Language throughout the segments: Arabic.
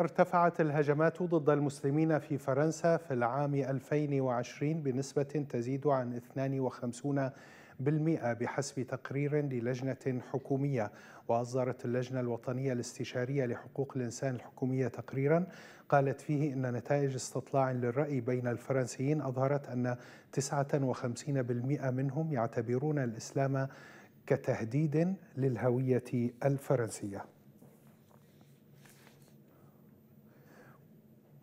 ارتفعت الهجمات ضد المسلمين في فرنسا في العام 2020 بنسبة تزيد عن 52 بالمئة بحسب تقرير للجنة حكومية. وأصدرت اللجنة الوطنية الاستشارية لحقوق الإنسان الحكومية تقريرا قالت فيه أن نتائج استطلاع للرأي بين الفرنسيين أظهرت أن 59% منهم يعتبرون الإسلام كتهديد للهوية الفرنسية.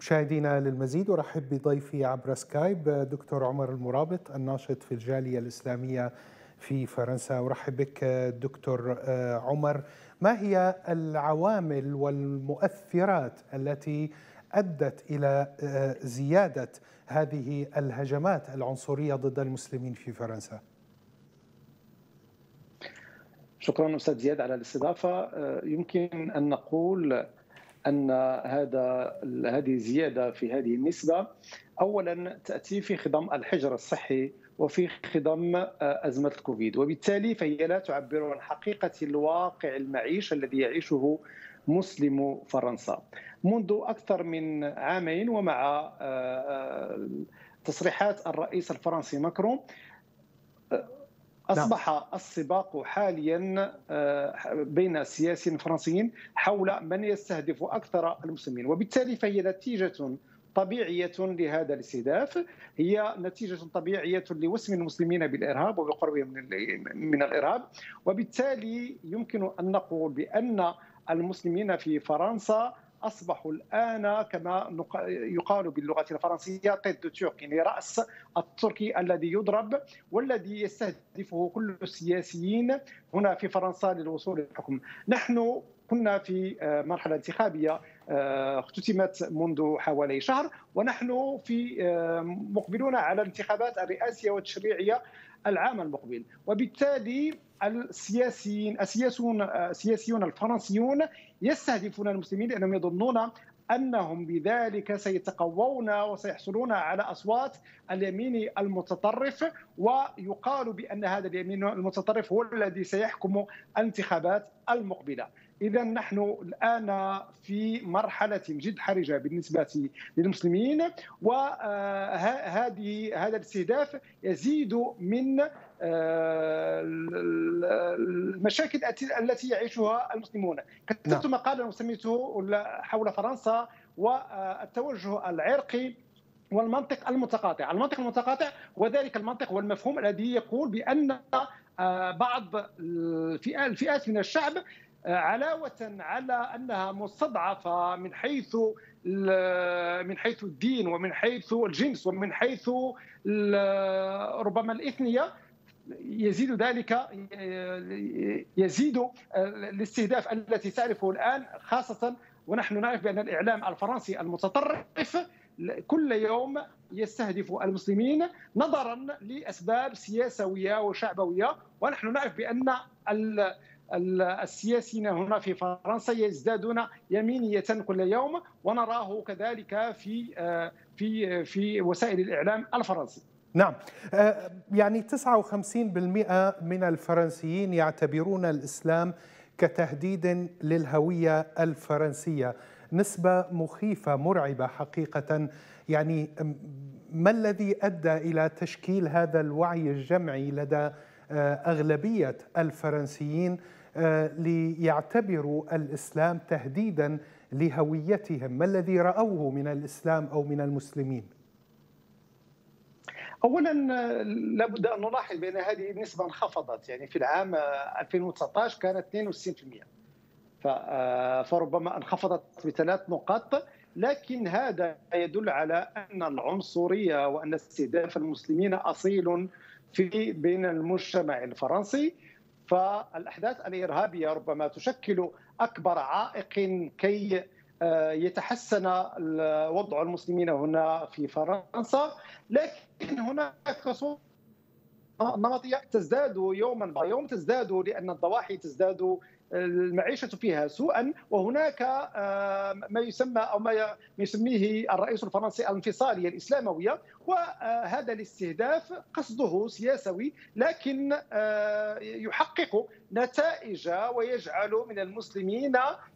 مشاهدينا للمزيد ارحب بضيفي عبر سكايب دكتور عمر المرابط الناشط في الجالية الإسلامية في فرنسا. أرحب بك دكتور عمر. ما هي العوامل والمؤثرات التي أدت إلى زيادة هذه الهجمات العنصرية ضد المسلمين في فرنسا؟ شكرا أستاذ زياد على الاستضافة. يمكن أن نقول أن هذا هذه الزياده في هذه النسبة. اولا تأتي في خضم الحجر الصحي وفي خضم أزمة الكوفيد. وبالتالي فهي لا تعبر عن حقيقة الواقع المعيش الذي يعيشه مسلم فرنسا. منذ أكثر من عامين ومع تصريحات الرئيس الفرنسي ماكرون أصبح نعم. السباق حاليا بين السياسيين الفرنسيين حول من يستهدف أكثر المسلمين. وبالتالي فهي نتيجة طبيعية لهذا الاستهداف. هي نتيجة طبيعية لوسم المسلمين بالإرهاب وبقربهم من الإرهاب. وبالتالي يمكن أن نقول بأن المسلمين في فرنسا أصبحوا الآن كما يقال باللغة الفرنسية tête de Turc يعني رأس التركي الذي يضرب والذي يستهدفه كل السياسيين هنا في فرنسا للوصول للحكم نحن كنا في مرحلة انتخابية اختتمت منذ حوالي شهر ونحن في مقبلون على الانتخابات الرئاسية والتشريعية العام المقبل. وبالتالي السياسيين السياسيون السياسيون الفرنسيون يستهدفون المسلمين لأنهم يظنون أنهم بذلك سيتقوون وسيحصلون على أصوات اليمين المتطرف ويقال بأن هذا اليمين المتطرف هو الذي سيحكم الانتخابات المقبلة. اذا نحن الآن في مرحلة جد حرجة بالنسبة للمسلمين وهذه هذا الاستهداف يزيد من المشاكل التي يعيشها المسلمون كتبت نعم. مقالا وسميته حول فرنسا والتوجه العرقي والمنطق المتقاطع المنطق المتقاطع هو ذلك المنطق والمفهوم الذي يقول بأن بعض الفئات من الشعب علاوة على أنها مستضعفة من حيث من حيث الدين ومن حيث الجنس ومن حيث ربما الإثنية يزيد ذلك يزيد الاستهداف التي تعرفه الآن خاصة ونحن نعرف بأن الإعلام الفرنسي المتطرف كل يوم يستهدف المسلمين نظرا لأسباب سياسوية وشعبوية ونحن نعرف بأن السياسيين هنا في فرنسا يزدادون يمينية كل يوم ونراه كذلك في في في وسائل الإعلام الفرنسي. نعم. يعني 59% من الفرنسيين يعتبرون الإسلام كتهديد للهوية الفرنسية. نسبة مخيفة مرعبة حقيقة. يعني ما الذي أدى إلى تشكيل هذا الوعي الجمعي لدى أغلبية الفرنسيين؟ ليعتبروا الإسلام تهديدا لهويتهم. ما الذي رأوه من الإسلام أو من المسلمين؟ اولا لابد أن نلاحظ بأن هذه النسبة انخفضت. يعني في العام 2019 كانت 62% فربما انخفضت بثلاث نقاط. لكن هذا يدل على أن العنصرية وأن استهداف المسلمين أصيل في بين المجتمع الفرنسي. فالأحداث الإرهابية ربما تشكل أكبر عائق كي يتحسن وضع المسلمين هنا في فرنسا. لكن هناك نمطية تزداد يوما بعد يوم تزداد لأن الضواحي تزداد المعيشة فيها سوءا وهناك ما يسمى أو ما يسميه الرئيس الفرنسي الانفصالية الإسلاموية وهذا الاستهداف قصده سياسوي لكن يحقق نتائج ويجعل من المسلمين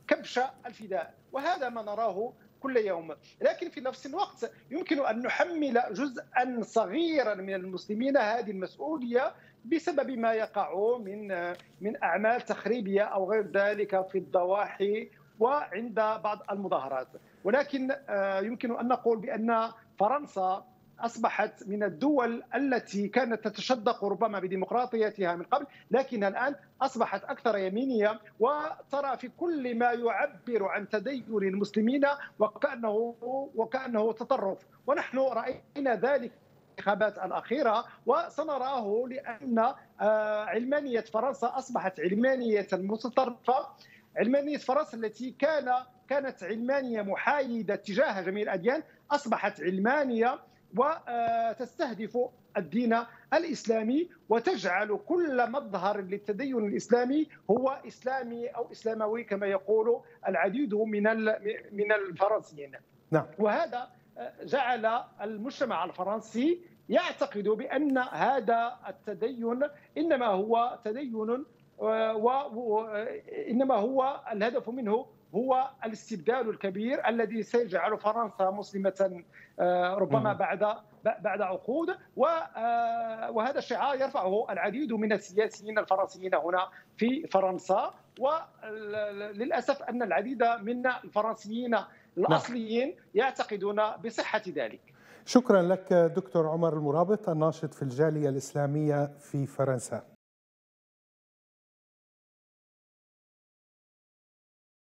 كبش الفداء. وهذا ما نراه كل يوم. لكن في نفس الوقت يمكن أن نحمل جزءا صغيرا من المسلمين هذه المسؤولية بسبب ما يقع من من أعمال تخريبية أو غير ذلك في الضواحي وعند بعض المظاهرات. ولكن آه، يمكن أن نقول بأن فرنسا أصبحت من الدول التي كانت تتشدق ربما بديمقراطيتها من قبل لكنها الآن أصبحت أكثر يمينية. وترى في كل ما يعبر عن تدين المسلمين وكأنه وكأنه تطرف. ونحن رأينا ذلك الانتخابات الأخيرة وسنراه لأن آه، علمانية فرنسا أصبحت علمانية متطرفة علمانية فرنسا التي كان كانت علمانية محايدة تجاه جميع الأديان أصبحت علمانية وتستهدف الدين الإسلامي وتجعل كل مظهر للتدين الإسلامي هو إسلامي أو إسلاموي كما يقول العديد من من الفرنسيين. نعم. وهذا جعل المجتمع الفرنسي يعتقد بأن هذا التدين إنما هو تدين وانما هو الهدف منه هو الاستبدال الكبير الذي سيجعل فرنسا مسلمة آه، ربما بعد بعد عقود آه، وهذا الشعار يرفعه العديد من السياسيين الفرنسيين هنا في فرنسا وللاسف أن العديد من الفرنسيين نعم. الأصليين يعتقدون بصحة ذلك. شكرا لك دكتور عمر المرابط الناشط في الجالية الإسلامية في فرنسا.